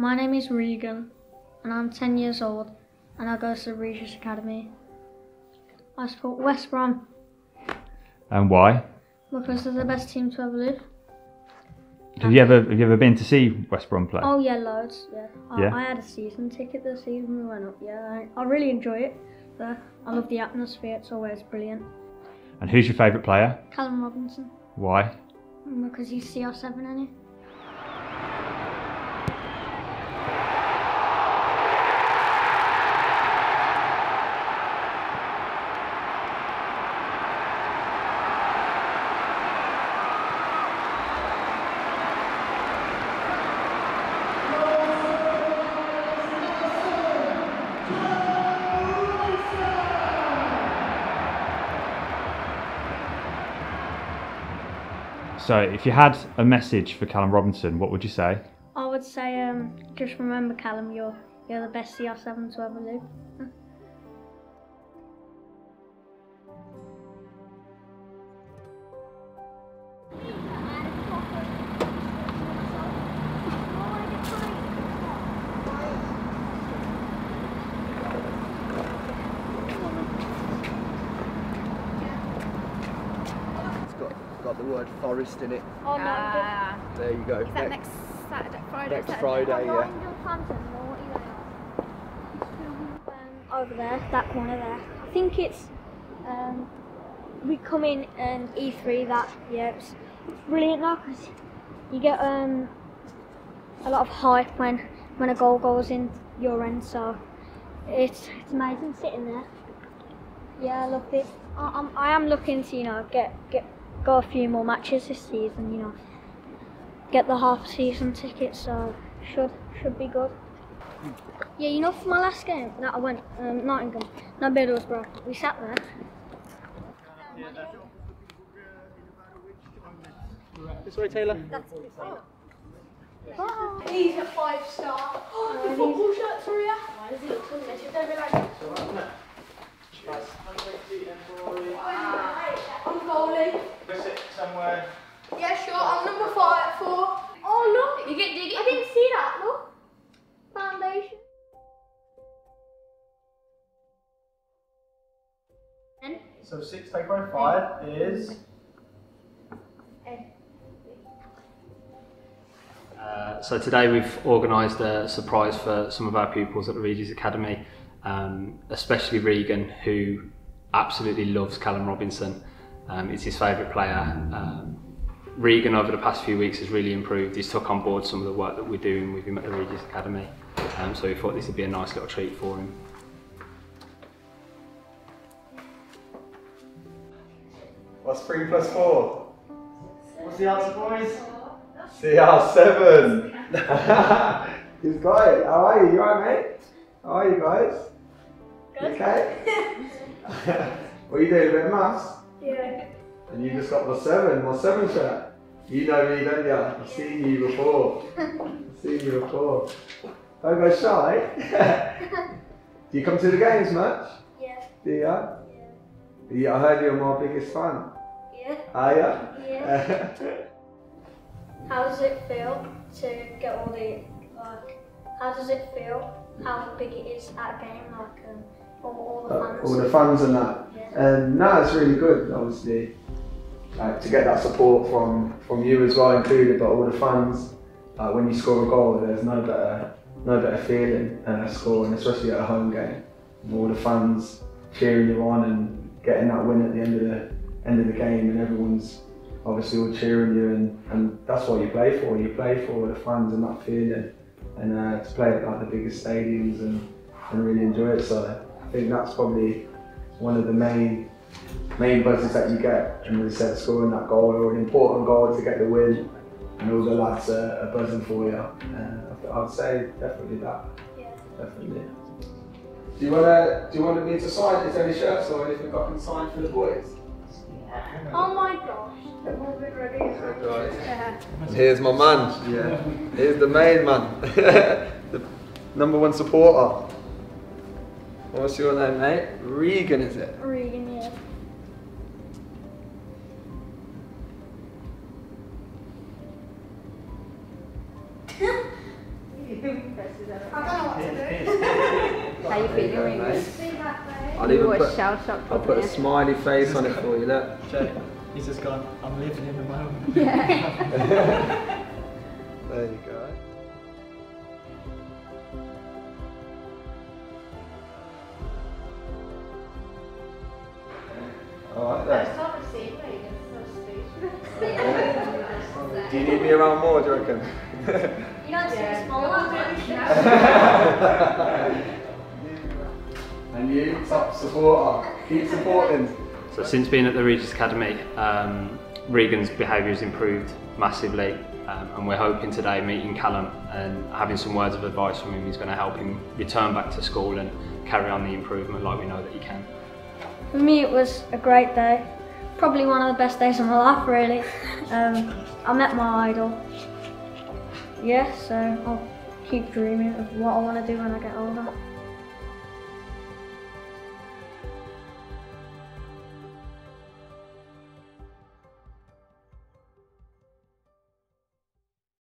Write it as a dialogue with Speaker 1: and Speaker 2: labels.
Speaker 1: My name is Regan, and I'm 10 years old, and I go to the Regis Academy. I support West Brom
Speaker 2: And why?
Speaker 1: because they're the best team to ever live.
Speaker 2: Have you ever have you ever been to see West Brom play?
Speaker 1: Oh yeah, loads. Yeah. I,
Speaker 2: Yeah?
Speaker 1: I had a season ticket this season we went up. Yeah, I, I really enjoy it. There. I love the atmosphere. It's always brilliant.
Speaker 2: And who's your favourite player?
Speaker 1: Callum Robinson,
Speaker 2: Why?
Speaker 1: because he's CR7, isn't he?
Speaker 2: So if you had a message for Callum Robinson, what would you say?
Speaker 1: I would say, um, just remember, Callum, you're you're the best CR7 to ever live.
Speaker 3: Got, got the word forest in it.
Speaker 1: Oh
Speaker 4: Ah,
Speaker 3: There you go.
Speaker 4: is that next Saturday, Friday?
Speaker 3: next
Speaker 4: Saturday?
Speaker 3: Friday, yeah.
Speaker 1: Um, over there, that corner there. I think it's um, we come in um, E3 that yeah, it's, it's brilliant now because you get um, a lot of hype when when a goal goes in your end. So it's it's amazing sitting there. Yeah, I loved it. I, I'm I am looking to you know get get go a few more matches this season. You know, get the half season ticket. So should should be good. Yeah, you know, for my last game that I went, um, Nottingham, no Middlesbrough, we sat there.
Speaker 3: This way, Taylor.
Speaker 5: He's a five star. Oh, the football shirts for you. Why does he look so good? They'll like,
Speaker 3: So six take away five is.
Speaker 6: Uh, so today we've organised a surprise for some of our pupils at the Regis Academy, um, especially Regan, who absolutely loves Callum Robinson. Um, it's his favourite player. Um, Regan over the past few weeks has really improved. He's took on board some of the work that we're doing with him at the Regis Academy. Um, so we thought this would be a nice little treat for him.
Speaker 3: What's three plus four? What's the answer, boys? CR7. He's got it. How are you? You alright, mate? How are you guys?
Speaker 1: Good.
Speaker 3: Okay. what are you doing? A bit of maths?
Speaker 1: Yeah.
Speaker 3: And you just got the seven. What seven shirt? You know me, don't you? I've seen you before. I've seen you before. Don't go shy. Do you come to the games much?
Speaker 1: Yeah.
Speaker 3: Do you? Yeah. I heard you're my biggest fan.
Speaker 1: Yeah.
Speaker 3: Are you?
Speaker 1: Yeah. How does it feel to get all the like? How does it feel? How big it is at a game? Like um, all, all the
Speaker 3: Uh,
Speaker 1: fans.
Speaker 3: all the fans and that.
Speaker 1: Yeah.
Speaker 3: And no, it's really good, obviously. Like to get that support from from you as well, included, but all the fans. Like when you score a goal, there's no better no better feeling than a scoring, especially at a home game. All the fans cheering you on and getting that win at the end of the end of the game, and everyone's obviously all cheering you, and, and that's what you play for. You play for the fans and that feeling, and uh, to play at like the biggest stadiums and, and really enjoy it. So I think that's probably one of the main main buzzes that you get. And as I said, scoring that goal or an important goal to get the win, and all the lads are, are buzzing for you. Uh, I'd say definitely that.
Speaker 1: Yeah.
Speaker 3: Definitely. Do you wanna do you want me to sign? Is there any shirts or anything I can sign for the boys?
Speaker 5: Oh my gosh. I'm a bit ready. Yeah.
Speaker 3: Here's my man. Yeah. Here's the main man. the number one supporter. What's your name, mate? Regan, is it?
Speaker 1: Regan, yeah.
Speaker 5: I don't know what to do.
Speaker 4: How you feeling, Regan?
Speaker 5: See that way.
Speaker 3: I'll even put,
Speaker 4: shell shocked,
Speaker 3: I'll put a smiley face on it for you. Look.
Speaker 7: Jay, he's just gone, I'm living in the moment.
Speaker 4: Yeah.
Speaker 3: There you go. Alright then. Do you need me around more, do you reckon?
Speaker 1: You don't see small
Speaker 3: and you, top supporter, keep supporting.
Speaker 6: So since being at the Regis Academy, um, Regan's behaviour has improved massively um, and we're hoping today meeting Callum and having some words of advice from him is going to help him return back to school and carry on the improvement like we know that he can.
Speaker 1: For me, it was a great day. Probably one of the best days of my life, really. Um, I met my idol. Yeah, so I'll keep dreaming of what I want to do when I get older.